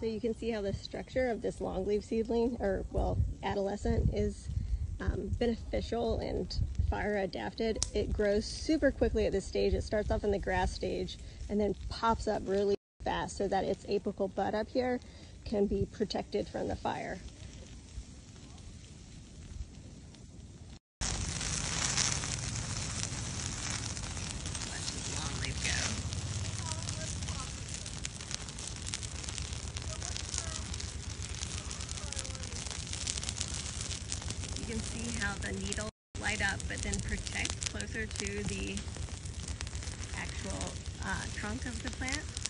So you can see how the structure of this longleaf seedling, or well, adolescent, is um, beneficial and fire adapted. It grows super quickly at this stage. It starts off in the grass stage and then pops up really fast so that its apical bud up here can be protected from the fire. Watch this longleaf go. You can see how the needles light up but then protect closer to the actual uh, trunk of the plant.